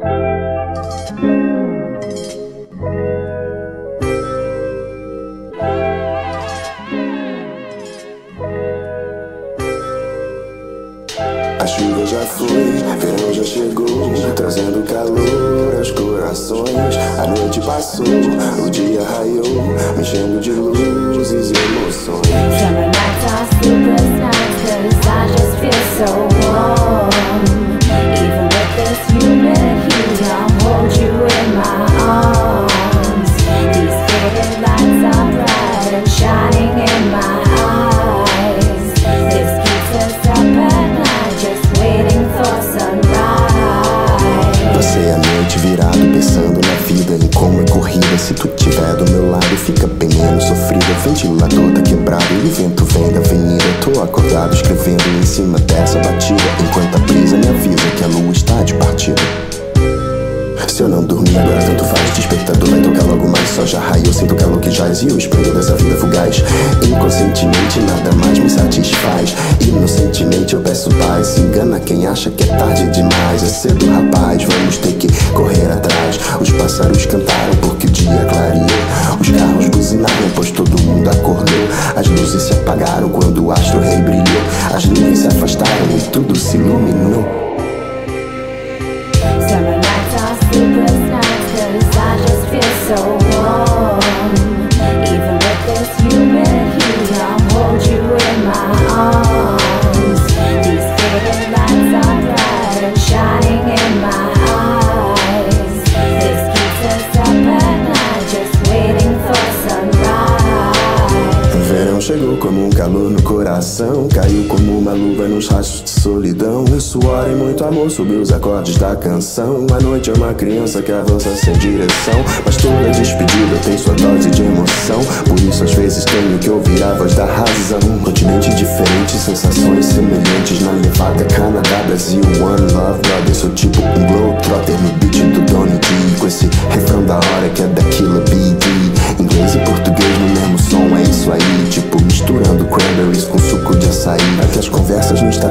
A chuva já foi, verão já chegou, trazendo calor aos corações. A noite passou, o dia raiou, mexendo de luzes e emoções. Summer nights are sleepless nights Cause I just feel so warm pensando na vida Em como é corrida Se tu tiver do meu lado fica bem menos sofrida Ventilador tá quebrado e o vento vem da avenida. Tô acordado escrevendo em cima dessa batida Enquanto a brisa me avisa que a lua está de partida. Se eu não dormir agora tanto faz Despertador vai tocar logo mais Só já raiou, sinto o calor que jaz E o esplendor dessa vida fugaz. Inconscientemente nada mais me satisfaz. Inocentemente eu peço paz. Se engana quem acha que é tarde demais. É cedo rapaz, vamos ter que correr atrás. Os pássaros cantaram porque o dia clareou. Os just como um calor no coração. Caiu como uma luva nos rastros de solidão. E suor e muito amor sob os acordes da canção. A noite é uma criança que avança sem direção. Mas toda despedida tem sua dose de emoção. Por isso às vezes tenho que ouvir a voz da razão. Continente diferente, sensações semelhantes Na levada. Canadá, Brasil, One Love Brother. Sou tipo um globetrotter no beat do Donny D Com esse refrão da hora que é daquilo BD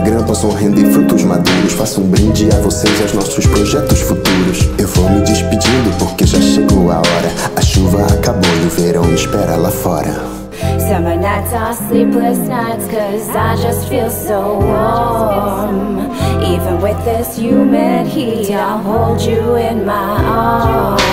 Instagram possam render frutos maduros. Faço um brinde a vocês e aos nossos projetos futuros. Eu vou me despedindo porque já chegou a hora. A chuva acabou e o verão espera lá fora. Summer nights are sleepless nights Cause I just feel so warm. Even with this humid heat I'll hold you in my arms